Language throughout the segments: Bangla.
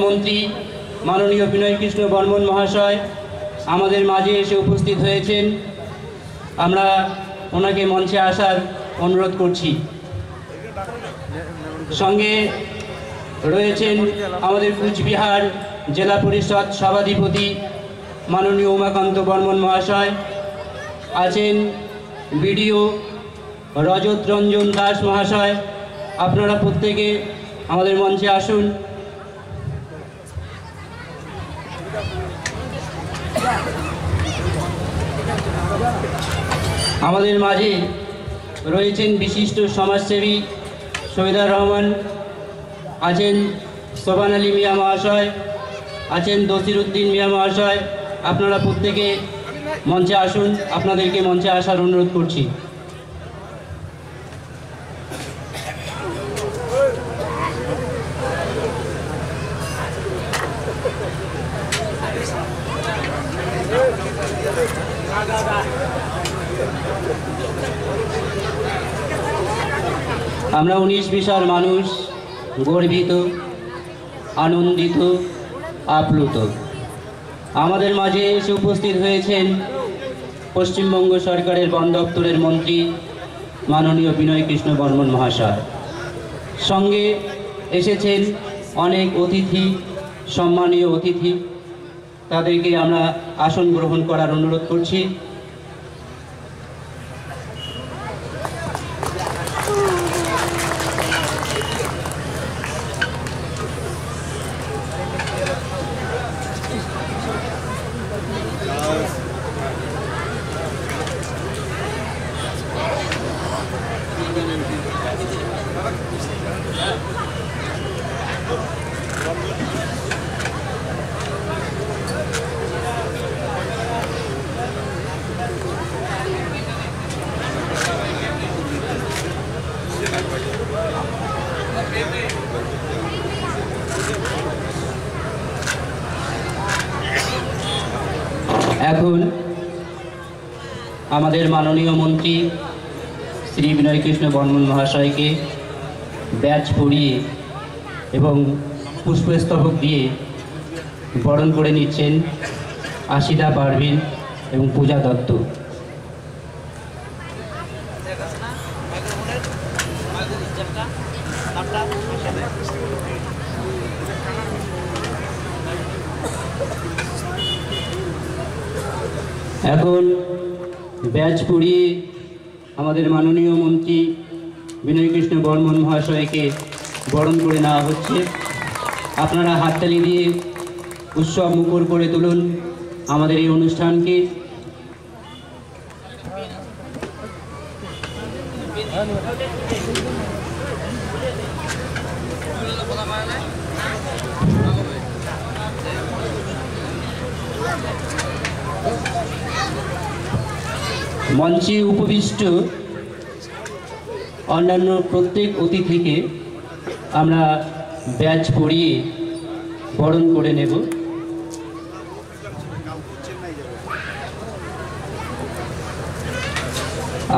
মন্ত্রী মাননীয় বিনয় কৃষ্ণ বর্মন মহাশয় আমাদের মাঝে এসে উপস্থিত হয়েছেন। আমরা ওনাকে মঞ্চে আসার অনুরোধ করছি। সঙ্গে রয়েছেন আমাদের কুচবিহার জেলা পরিষদ সভাধিপতি মাননীয় উমাকান্ত বর্মন মহাশয়, আছেন বিডিও রজত রঞ্জন দাস মহাশয়। আপনারা প্রত্যেকে আমাদের মঞ্চে আসুন। আমাদের মাঝে রয়েছেন বিশিষ্ট সমাজসেবী শহীদার রহমান, আছেন সোবান আলী মিয়া মহাশয়, আছেন দসিরুদ্দিন মিয়া মহাশয়। আপনারা প্রত্যেকে মঞ্চে আসুন, আপনাদেরকে মঞ্চে আসার অনুরোধ করছি। আমরা উনিশ বিশাল মানুষ, গর্বিত, আনন্দিত, আপ্লুত। আমাদের মাঝে এসে উপস্থিত হয়েছেন পশ্চিমবঙ্গ সরকারের বন দপ্তরের মন্ত্রী মাননীয় বিনয় কৃষ্ণ বর্মন মহাশয়। সঙ্গে এসেছেন অনেক অতিথি, সম্মানীয় অতিথি তাদেরকে আমরা আসন গ্রহণ করার অনুরোধ করছি এখন আমাদের মাননীয় মন্ত্রী শ্রী বিনয় কৃষ্ণ বর্মন মহাশয়কে ব্যাচ পরিয়ে এবং পুষ্পস্তবক দিয়ে বরণ করে নিচ্ছেন আশিদা পারভিন এবং পূজা দত্ত। এখন ব্যাচ পড়িয়ে আমাদের মাননীয় মন্ত্রী বিনয় কৃষ্ণ বর্মন মহাশয়কে বরণ করে নেওয়া হচ্ছে। আপনারা হাততালি দিয়ে উৎসব মুখর করে তুলুন আমাদের এই অনুষ্ঠানকে। মঞ্চে উপবিষ্ট অন্যান্য প্রত্যেক অতিথিকে আমরা ব্যাচ পরিয়ে বরণ করে নেব।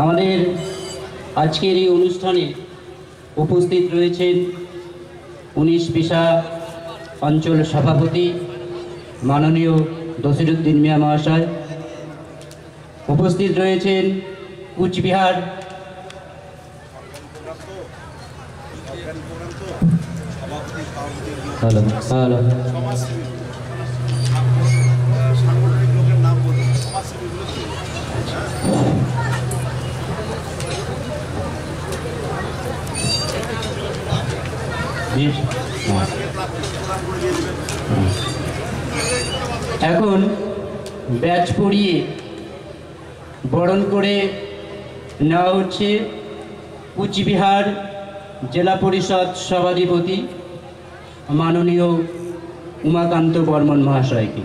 আমাদের আজকের এই অনুষ্ঠানে উপস্থিত রয়েছেন উনিশ পেশা অঞ্চল সভাপতি মাননীয় দসিরুদ্দিন মিয়া মহাশয় উপস্থিত রয়েছেন কুচবিহার হ্যালো হ্যাঁ। এখন ব্যাচ পরিয়ে বরণ করে নেওয়া হচ্ছে কুচবিহার জেলা পরিষদ সভাধিপতি মাননীয় উমাকান্ত বর্মন মহাশয়কে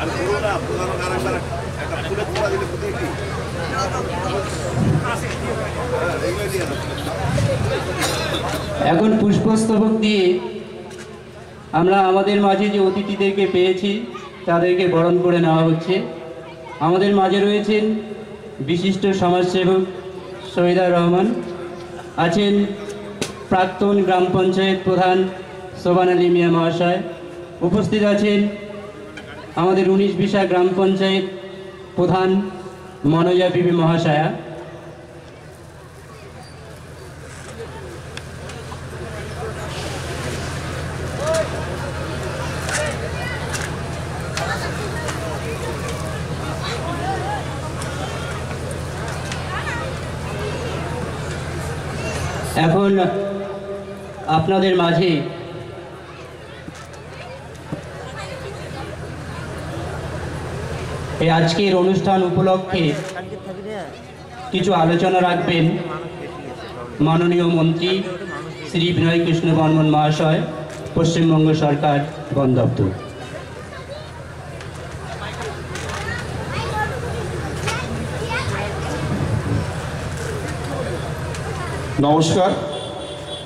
আর পুরো না প্রধানক আরেকবার একটা ফুলের তোলা দিলে কোথায় কি হ্যাঁ এগুলো দিয়ে না এখন পুষ্পস্তবক দিয়ে আমরা আমাদের মাঝে যে অতিথিদেরকে পেয়েছি, তাদেরকে বরণ করে নেওয়া হচ্ছে। আমাদের মাঝে রয়েছেন বিশিষ্ট সমাজসেবক শহীদা রহমান, আছেন প্রাক্তন গ্রাম পঞ্চায়েত প্রধান সোবান আলী মিয়া মহাশয়, উপস্থিত আছেন আমাদের উনিশ বিশা গ্রাম পঞ্চায়েত প্রধান মনোজা বিবি মহাশয়া। এখন আপনাদের মাঝে এই আজকের অনুষ্ঠান উপলক্ষে কিছু আলোচনা রাখবেন মাননীয় মন্ত্রী শ্রী বিনয় কৃষ্ণ বর্মন মহাশয়, পশ্চিমবঙ্গ সরকার বন দপ্তর। নমস্কার।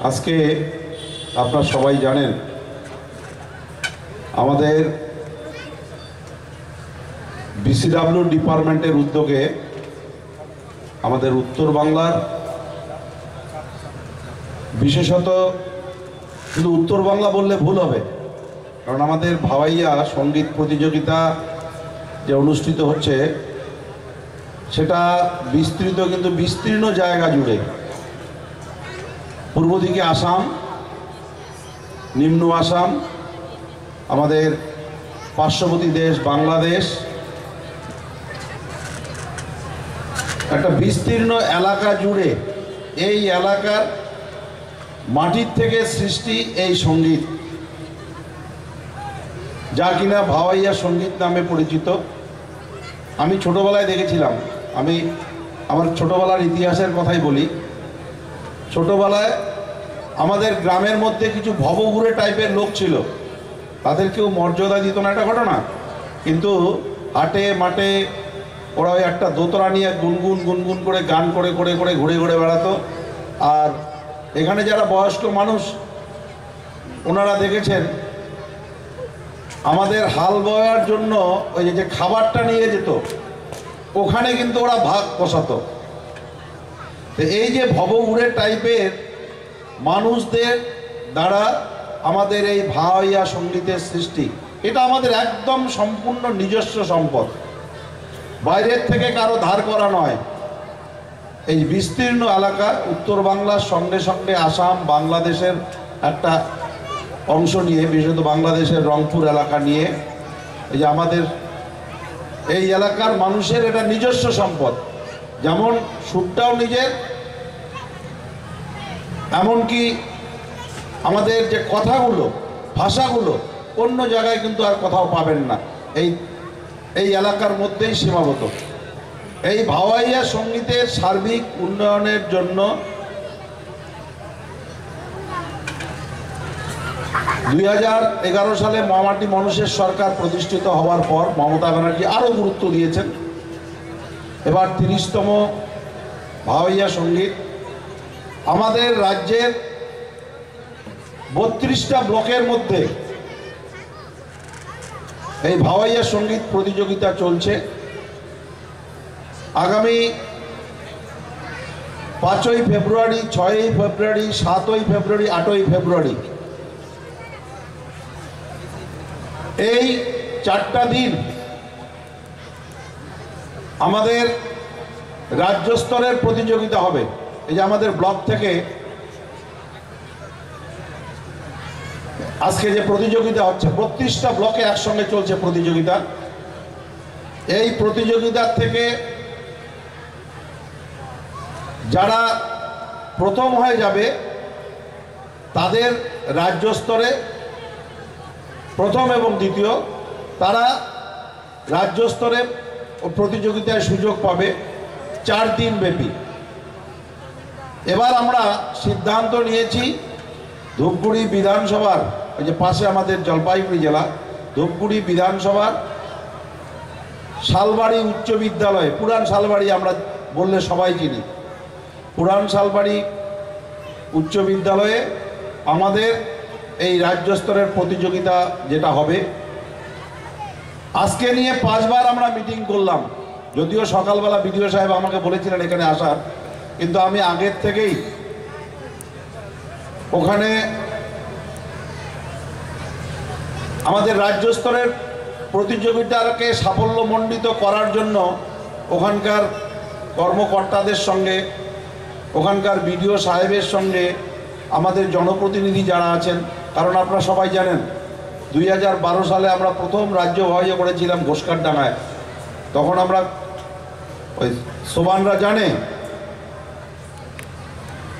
আজকে আপনারা সবাই জানেন, আমাদের বিসিডাব্লিউ ডিপার্টমেন্টের উদ্যোগে আমাদের উত্তর বাংলার বিশেষত শুধু উত্তর বাংলা বললে ভুল হবে, কারণ আমাদের ভাওয়াইয়া সংগীত প্রতিযোগিতা যে অনুষ্ঠিত হচ্ছে, সেটা বিস্তৃত কিন্তু বিস্তীর্ণ জায়গা জুড়ে। পূর্ব দিকে আসাম, নিম্ন আসাম, আমাদের পার্শ্ববর্তী দেশ বাংলাদেশ একটা বিস্তীর্ণ এলাকা জুড়ে এই এলাকার মাটির থেকে সৃষ্টি এই সংগীত, যা কিনা ভাওয়াইয়া সংগীত নামে পরিচিত। আমি ছোটবেলায় দেখেছিলাম, আমি আমার ছোটবেলার ইতিহাসের কথাই বলি। ছোটবেলায় আমাদের গ্রামের মধ্যে কিছু ভবঘুরে টাইপের লোক ছিল, তাদের কেউ মর্যাদা দিত না একটা ঘটনা। কিন্তু হাটে মাঠে ওরা ওই একটা দোতরা নিয়ে গুনগুন গুনগুন করে, গান করে করে করে ঘুরে ঘুরে বেড়াতো। আর এখানে যারা বয়স্ক মানুষ, ওনারা দেখেছেন, আমাদের হাল বয়ার জন্য ওই যে- খাবারটা নিয়ে যেত, ওখানে কিন্তু ওরা ভাগ বসাতো। তো এই যে ভবঘুরে টাইপের মানুষদের দ্বারা আমাদের এই ভাওয়াইয়া সঙ্গীতের সৃষ্টি, এটা আমাদের একদম সম্পূর্ণ নিজস্ব সম্পদ। বাইরের থেকে কারও ধার করা নয়। এই বিস্তীর্ণ এলাকা উত্তর বাংলার সঙ্গে সঙ্গে আসাম বাংলাদেশের একটা অংশ নিয়ে, বিশেষত বাংলাদেশের রংপুর এলাকা নিয়ে, এই যে আমাদের এই এলাকার মানুষের এটা নিজস্ব সম্পদ। যেমন সুরটাও নিজের, এমনকি আমাদের যে কথাগুলো, ভাষাগুলো, অন্য জায়গায় কিন্তু আর কোথাও পাবেন না। এই এই এলাকার মধ্যেই সীমাবদ্ধ। এই ভাওয়াইয়া সঙ্গীতের সার্বিক উন্নয়নের জন্য দুই হাজার এগারো সালে মামাটি মানুষের সরকার প্রতিষ্ঠিত হওয়ার পর মমতা ব্যানার্জি আরও গুরুত্ব দিয়েছেন। এবার তিরিশতম ভাওয়াইয়া সংগীত। আমাদের রাজ্যের বত্রিশটা ব্লকের মধ্যে এই ভাওয়াইয়া সংগীত প্রতিযোগিতা চলছে। আগামী পাঁচই ফেব্রুয়ারি, ছয়ই ফেব্রুয়ারি, সাতই ফেব্রুয়ারি, আটই ফেব্রুয়ারি এই চারটা দিন আমাদের রাজ্য স্তরের প্রতিযোগিতা হবে। এই যে আমাদের ব্লক থেকে আজকে যে প্রতিযোগিতা হচ্ছে, বত্রিশটা ব্লকে একসঙ্গে চলছে প্রতিযোগিতা। এই প্রতিযোগিতার থেকে যারা প্রথম হয়ে যাবে, তাদের রাজ্য স্তরে প্রথম এবং দ্বিতীয়, তারা রাজ্য স্তরে প্রতিযোগিতায় সুযোগ পাবে চার দিন ব্যাপী। এবার আমরা সিদ্ধান্ত নিয়েছি, ধূপগুড়ি বিধানসভার ওই যে পাশে আমাদের জলপাইগুড়ি জেলা, ধূপগুড়ি বিধানসভার শালবাড়ি উচ্চ বিদ্যালয়ে, পুরান শালবাড়ি আমরা বললে সবাই চিনি। পুরান শালবাড়ি উচ্চ বিদ্যালয়ে আমাদের এই রাজ্য স্তরের প্রতিযোগিতা যেটা হবে, আজকে নিয়ে পাঁচবার আমরা মিটিং করলাম। যদিও সকালবেলা বিডিও সাহেব আমাকে বলেছিলেন এখানে আসার, কিন্তু আমি আগের থেকেই ওখানে আমাদের রাজ্য স্তরের প্রতিযোগিতাকে সাফল্যমণ্ডিত করার জন্য ওখানকার কর্মকর্তাদের সঙ্গে, ওখানকার বিডিও সাহেবের সঙ্গে আমাদের জনপ্রতিনিধি যারা আছেন, কারণ আপনারা সবাই জানেন, দুই হাজার বারো সালে আমরা প্রথম রাজ্য ভাইয়ে করেছিলাম ঘোষকার ডাঙায় তখন আমরা ওই সোবানরা জানে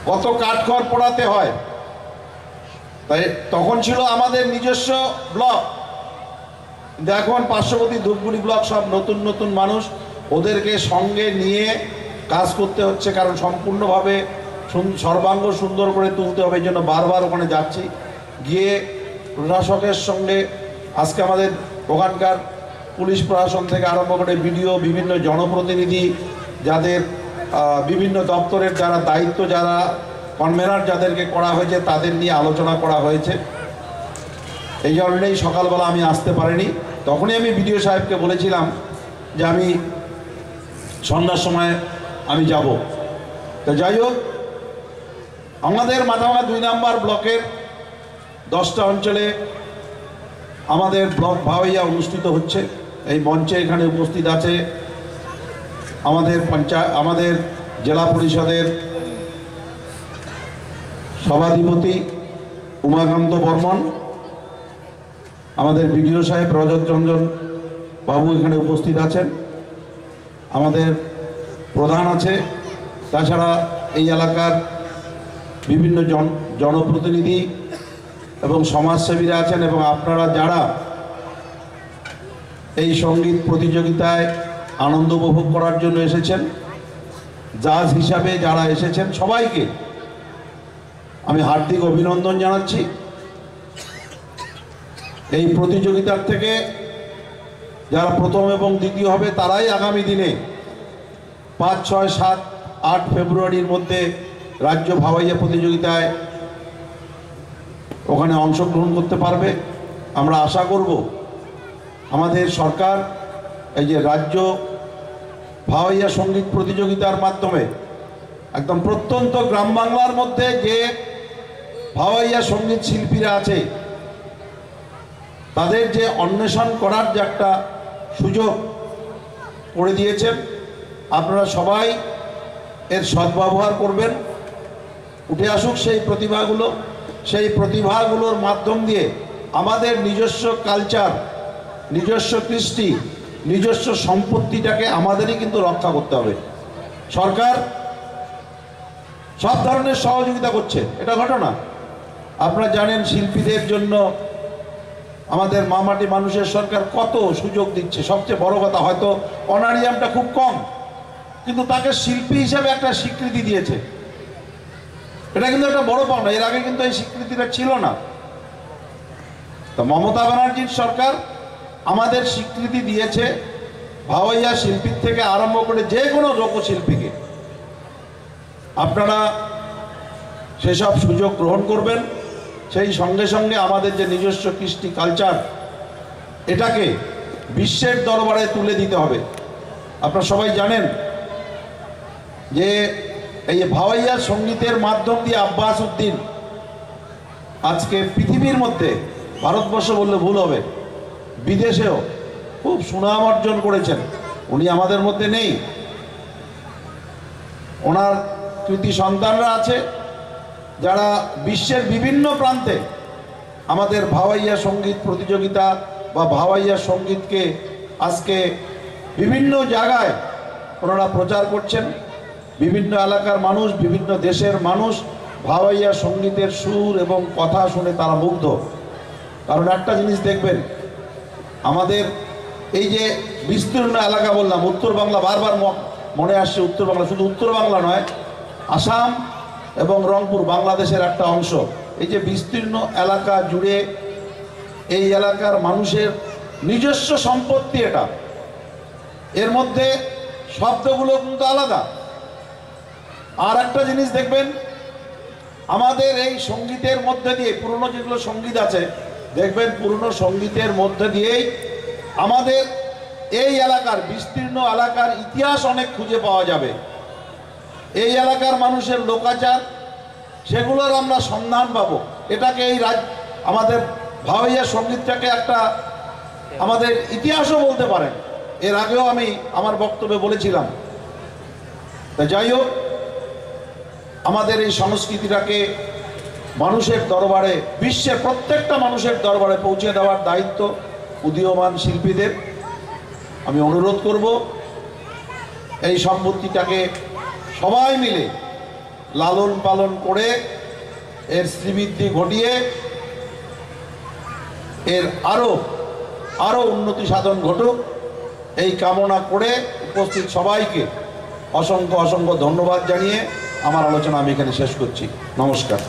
কত কাঠখড় পড়াতে হয়। তাই তখন ছিল আমাদের নিজস্ব ব্লক। কিন্তু এখন পার্শ্ববর্তী ধূপগুড়ি ব্লক সব নতুন নতুন মানুষ। ওদেরকে সঙ্গে নিয়ে কাজ করতে হচ্ছে, কারণ সম্পূর্ণভাবে সর্বাঙ্গ সুন্দর করে তুলতে হবে, এই জন্য বারবার ওখানে যাচ্ছি। গিয়ে প্রশাসকের সঙ্গে আজকে আমাদের ওখানকার পুলিশ প্রশাসন থেকে আরম্ভ করে বিডিও, বিভিন্ন জনপ্রতিনিধি, যাদের বিভিন্ন দপ্তরের যারা দায়িত্ব, যারা কনভেনার যাদেরকে করা হয়েছে, তাদের নিয়ে আলোচনা করা হয়েছে। এই কারণেই সকালবেলা আমি আসতে পারিনি। তখনই আমি বিডিও সাহেবকে বলেছিলাম যে আমি সন্ধ্যার সময় আমি যাব। তো যাই হোক, আমাদের মাথামা দুই নাম্বার ব্লকের দশটা অঞ্চলে আমাদের ব্লক ভাওয়াইয়া অনুষ্ঠিত হচ্ছে। এই মঞ্চে এখানে উপস্থিত আছে আমাদের পঞ্চায়েত আমাদের জেলা পরিষদের সভাধিপতি উমাকান্ত বর্মন, আমাদের বিডিও সাহেব রজত রঞ্জন বাবু এখানে উপস্থিত আছেন, আমাদের প্রধান আছে, তাছাড়া এই এলাকার বিভিন্ন জন, জনপ্রতিনিধি এবং সমাজসেবীরা আছেন এবং আপনারা যারা এই সংগীত প্রতিযোগিতায় আনন্দ উপভোগ করার জন্য এসেছেন, জাজ হিসাবে যারা এসেছেন, সবাইকে আমি হার্দিক অভিনন্দন জানাচ্ছি। এই প্রতিযোগিতার থেকে যারা প্রথম এবং দ্বিতীয় হবে, তারাই আগামী দিনে পাঁচ, ছয়, সাত, আট ফেব্রুয়ারির মধ্যে রাজ্য ভাওয়াইয়া প্রতিযোগিতায় ওখানে অংশগ্রহণ করতে পারবে। আমরা আশা করব আমাদের সরকার এই যে রাজ্য ভাওয়াইয়া সংগীত প্রতিযোগিতার মাধ্যমে একদম প্রত্যন্ত গ্রাম বাংলার মধ্যে যে ভাওয়াইয়া সংগীত শিল্পীরা আছে। তাদের যে অন্বেষণ করার যে একটা সুযোগ করে দিয়েছেন, আপনারা সবাই এর সদ্ব্যবহার করবেন। উঠে আসুক সেই প্রতিভাগুলো, সেই প্রতিভাগুলোর মাধ্যম দিয়ে আমাদের নিজস্ব কালচার নিজস্ব কৃষ্টি, নিজস্ব সম্পত্তিটাকে আমাদেরই কিন্তু রক্ষা করতে হবে। সরকার সব ধরনের সহযোগিতা করছে, এটা ঘটনা। আপনারা জানেন শিল্পীদের জন্য আমাদের মামাটি মানুষের সরকার কত সুযোগ দিচ্ছে। সবচেয়ে বড় কথা হয়তো অনারিয়ামটা খুব কম, কিন্তু তাকে শিল্পী হিসেবে একটা স্বীকৃতি দিয়েছে। এটা কিন্তু একটা বড় পাওনা, এর আগে কিন্তু এই স্বীকৃতিটা ছিল না। তো মমতা ব্যানার্জির সরকার আমাদের স্বীকৃতি দিয়েছে ভাওয়াইয়া শিল্পীর থেকে আরম্ভ করে যে কোনো লোকশিল্পীকে। আপনারা সেসব সুযোগ গ্রহণ করবেন। সেই সঙ্গে সঙ্গে আমাদের যে নিজস্ব কৃষ্টি কালচার এটাকে বিশ্বের দরবারে তুলে দিতে হবে। আপনারা সবাই জানেন যে এই ভাওয়াইয়া সঙ্গীতের মাধ্যম দিয়ে আব্বাস উদ্দিন আজকে পৃথিবীর মধ্যে ভারতবর্ষ বললে ভুল হবে, বিদেশেও খুব সুনাম অর্জন করেছেন। উনি আমাদের মধ্যে নেই। ওনার কৃতি সন্তানরা আছে যারা বিশ্বের বিভিন্ন প্রান্তে আমাদের ভাওয়াইয়া সংগীত প্রতিযোগিতা বা ভাওয়াইয়া সঙ্গীতকে আজকে বিভিন্ন জায়গায় ওনারা প্রচার করছেন। বিভিন্ন এলাকার মানুষ, বিভিন্ন দেশের মানুষ ভাওয়াইয়া সঙ্গীতের সুর এবং কথা শুনে তারা মুগ্ধ। কারণ একটা জিনিস দেখবেন, আমাদের এই যে বিস্তীর্ণ এলাকা বললাম, উত্তর বাংলা বারবার মনে আসছে উত্তর বাংলা, শুধু উত্তর বাংলা নয়, আসাম এবং রংপুর বাংলাদেশের একটা অংশ। এই যে বিস্তীর্ণ এলাকা জুড়ে এই এলাকার মানুষের নিজস্ব সম্পত্তি এটা। এর মধ্যে শব্দগুলো কিন্তু আলাদা। আর একটা জিনিস দেখবেন, আমাদের এই সঙ্গীতের মধ্যে দিয়ে, পুরনো যেগুলো সংগীত আছে, দেখবেন পুরনো সঙ্গীতের মধ্যে দিয়েই আমাদের এই এলাকার, বিস্তীর্ণ এলাকার ইতিহাস অনেক খুঁজে পাওয়া যাবে। এই এলাকার মানুষের লোকাচার, সেগুলোর আমরা সন্ধান পাবো। এটাকে এই রাজ, আমাদের ভাওয়াইয়া সঙ্গীতটাকে একটা আমাদের ইতিহাসও বলতে পারেন। এর আগেও আমি আমার বক্তব্যে বলেছিলাম। তা যাই হোক, আমাদের এই সংস্কৃতিটাকে মানুষের দরবারে, বিশ্বের প্রত্যেকটা মানুষের দরবারে পৌঁছে দেওয়ার দায়িত্ব উদীয়মান শিল্পীদের। আমি অনুরোধ করব, এই সম্পত্তিটাকে সবাই মিলে লালন পালন করে এর শ্রীবৃদ্ধি ঘটিয়ে এর আরও আরও উন্নতি সাধন ঘটুক, এই কামনা করে উপস্থিত সবাইকে অসংখ্য অসংখ্য ধন্যবাদ জানিয়ে আমার আলোচনা আমি এখানে শেষ করছি। নমস্কার।